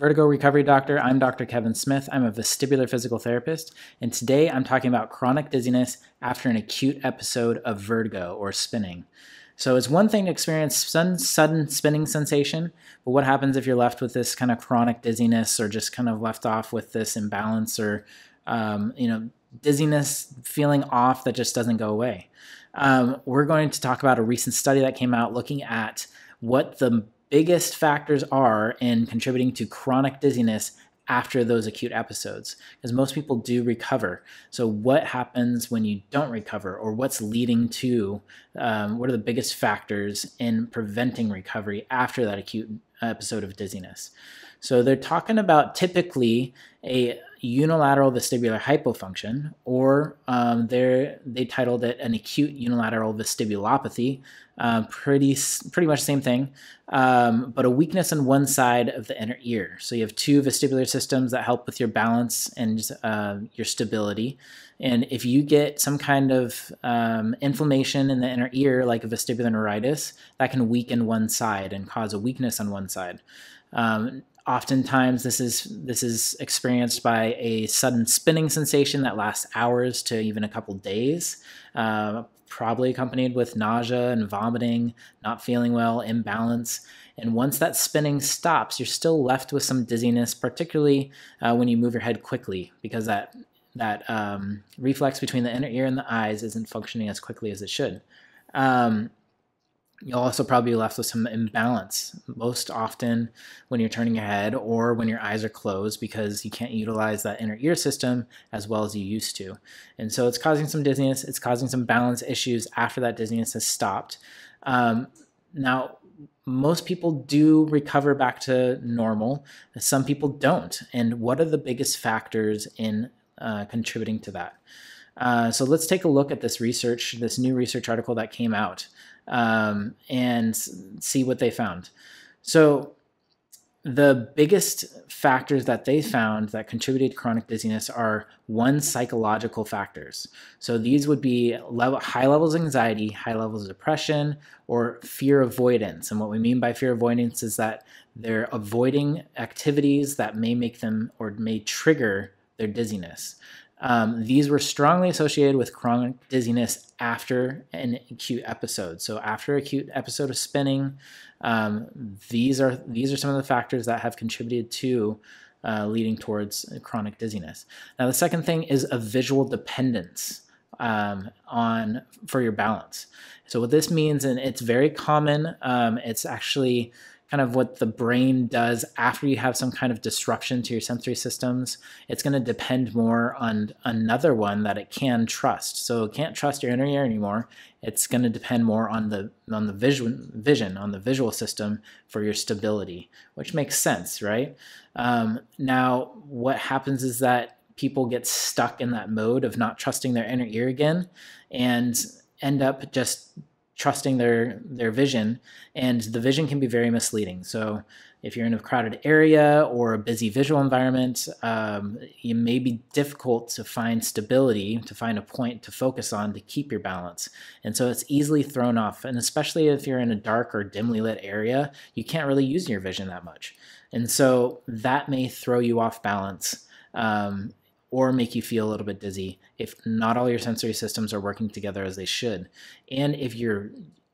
Vertigo Recovery Doctor. I'm Dr. Kevin Smith. I'm a vestibular physical therapist, and today I'm talking about chronic dizziness after an acute episode of vertigo or spinning. So it's one thing to experience sudden, sudden spinning sensation, but what happens if you're left with this kind of chronic dizziness or just kind of left off with this imbalance or, um, you know, dizziness feeling off that just doesn't go away? Um, we're going to talk about a recent study that came out looking at what the biggest factors are in contributing to chronic dizziness after those acute episodes because most people do recover. So what happens when you don't recover or what's leading to um, what are the biggest factors in preventing recovery after that acute episode of dizziness so they're talking about typically a unilateral vestibular hypofunction, or um, they titled it an acute unilateral vestibulopathy. Uh, pretty pretty much the same thing, um, but a weakness on one side of the inner ear. So you have two vestibular systems that help with your balance and uh, your stability. And if you get some kind of um, inflammation in the inner ear, like a vestibular neuritis, that can weaken one side and cause a weakness on one side. Um, Oftentimes, this is this is experienced by a sudden spinning sensation that lasts hours to even a couple days, uh, probably accompanied with nausea and vomiting, not feeling well, imbalance. And once that spinning stops, you're still left with some dizziness, particularly uh, when you move your head quickly, because that that um, reflex between the inner ear and the eyes isn't functioning as quickly as it should. Um, You'll also probably be left with some imbalance, most often when you're turning your head or when your eyes are closed because you can't utilize that inner ear system as well as you used to. And so it's causing some dizziness, it's causing some balance issues after that dizziness has stopped. Um, now, most people do recover back to normal, some people don't. And what are the biggest factors in uh, contributing to that? Uh, so let's take a look at this research, this new research article that came out um, and see what they found. So, the biggest factors that they found that contributed chronic dizziness are one psychological factors. So these would be level, high levels of anxiety, high levels of depression, or fear avoidance. And what we mean by fear avoidance is that they're avoiding activities that may make them or may trigger their dizziness. Um, these were strongly associated with chronic dizziness after an acute episode. So after acute episode of spinning, um, these are these are some of the factors that have contributed to uh, leading towards chronic dizziness. Now the second thing is a visual dependence um, on for your balance. So what this means, and it's very common. Um, it's actually kind of what the brain does after you have some kind of disruption to your sensory systems, it's going to depend more on another one that it can trust. So it can't trust your inner ear anymore. It's going to depend more on the on the vision vision on the visual system for your stability, which makes sense, right? Um, now, what happens is that people get stuck in that mode of not trusting their inner ear again, and end up just trusting their their vision and the vision can be very misleading. So if you're in a crowded area or a busy visual environment um, it may be difficult to find stability to find a point to focus on to keep your balance. And so it's easily thrown off and especially if you're in a dark or dimly lit area you can't really use your vision that much. And so that may throw you off balance um, or make you feel a little bit dizzy if not all your sensory systems are working together as they should. And if you're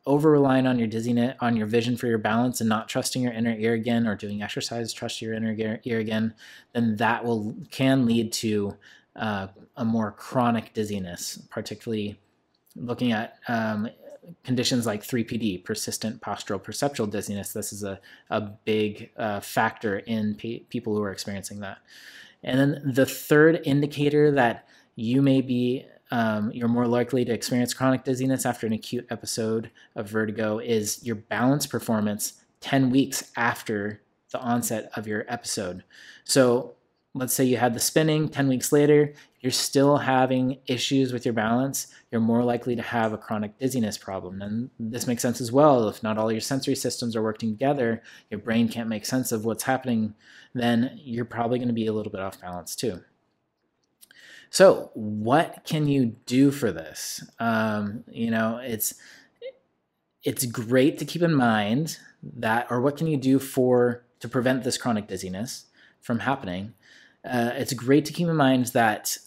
over relying on your dizziness, on your vision for your balance and not trusting your inner ear again or doing exercise, trust your inner ear again, then that will can lead to uh, a more chronic dizziness, particularly looking at um, conditions like 3PD, persistent postural perceptual dizziness. This is a, a big uh, factor in pe- people who are experiencing that. And then the third indicator that you may be um, you're more likely to experience chronic dizziness after an acute episode of vertigo is your balance performance 10 weeks after the onset of your episode. So let's say you had the spinning 10 weeks later, you're still having issues with your balance, you're more likely to have a chronic dizziness problem. And this makes sense as well. If not all your sensory systems are working together, your brain can't make sense of what's happening, then you're probably going to be a little bit off balance too. So, what can you do for this? Um, you know, it's it's great to keep in mind that, or what can you do for to prevent this chronic dizziness? from happening. Uh, it's great to keep in mind that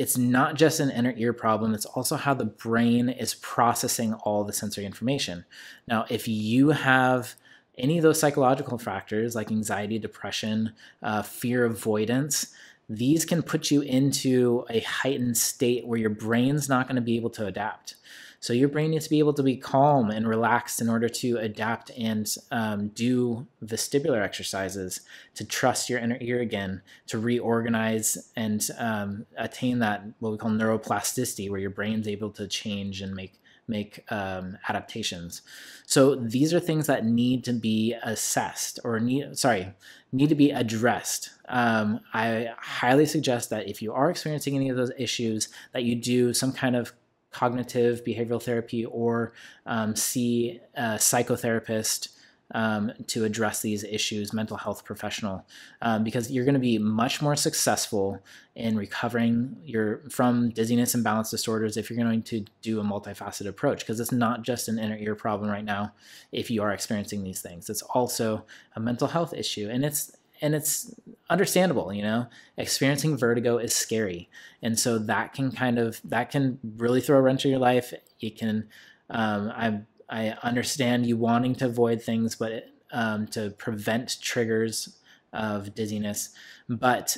it's not just an inner ear problem, it's also how the brain is processing all the sensory information. Now, if you have any of those psychological factors like anxiety, depression, uh, fear avoidance, these can put you into a heightened state where your brain's not going to be able to adapt. So your brain needs to be able to be calm and relaxed in order to adapt and um, do vestibular exercises to trust your inner ear again, to reorganize and um, attain that what we call neuroplasticity, where your brain's able to change and make make um, adaptations. So these are things that need to be assessed or need sorry need to be addressed. Um, I highly suggest that if you are experiencing any of those issues, that you do some kind of cognitive behavioral therapy or um, see a psychotherapist um, to address these issues, mental health professional, um, because you're going to be much more successful in recovering your from dizziness and balance disorders if you're going to do a multifaceted approach. Because it's not just an inner ear problem right now. If you are experiencing these things, it's also a mental health issue, and it's and it's understandable you know? Experiencing vertigo is scary and so that can kind of that can really throw a wrench in your life. It can um, i i understand you wanting to avoid things but um, to prevent triggers of dizziness but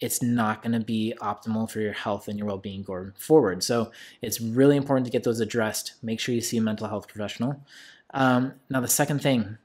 it's not going to be optimal for your health and your well-being going forward. So it's really important to get those addressed. Make sure you see a mental health professional. Um, now the second thing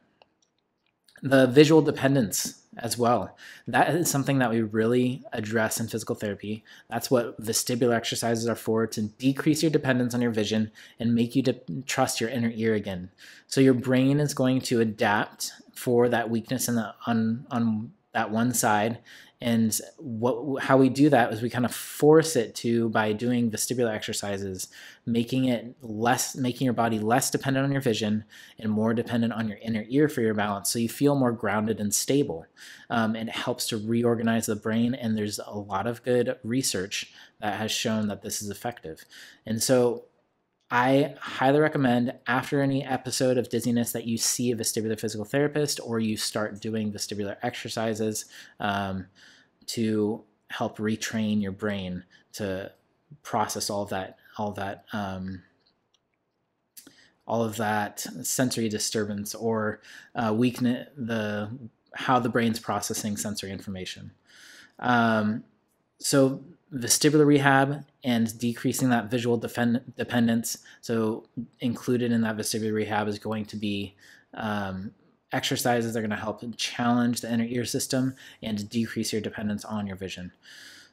the visual dependence as well. That is something that we really address in physical therapy. That's what vestibular exercises are for to decrease your dependence on your vision and make you trust your inner ear again. So your brain is going to adapt for that weakness in the on on that one side and what how we do that is we kind of force it to by doing vestibular exercises, making it less making your body less dependent on your vision and more dependent on your inner ear for your balance. So you feel more grounded and stable. Um, and it helps to reorganize the brain. And there's a lot of good research that has shown that this is effective. And so I highly recommend after any episode of dizziness that you see a vestibular physical therapist or you start doing vestibular exercises. Um, to help retrain your brain to process all of that all of that um, all of that sensory disturbance or uh, weakness the how the brain's processing sensory information. Um, so vestibular rehab and decreasing that visual defend- dependence so included in that vestibular rehab is going to be um, exercises are going to help challenge the inner ear system and decrease your dependence on your vision.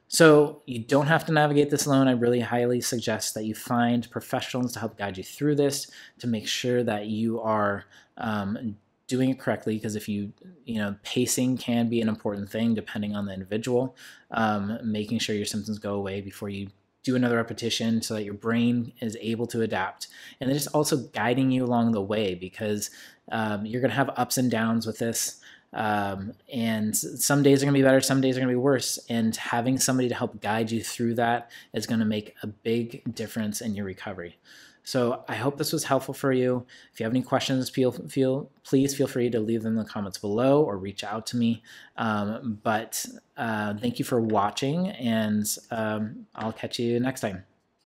So you don't have to navigate this alone. I really highly suggest that you find professionals to help guide you through this to make sure that you are um, doing it correctly. Because if you, you know, pacing can be an important thing depending on the individual. Um, making sure your symptoms go away before you do another repetition so that your brain is able to adapt. And then just also guiding you along the way because um, you're going to have ups and downs with this. Um, and some days are going to be better, some days are going to be worse. And having somebody to help guide you through that is going to make a big difference in your recovery. So I hope this was helpful for you. If you have any questions, feel, feel please feel free to leave them in the comments below or reach out to me. Um, but uh, thank you for watching, and um, I'll catch you next time.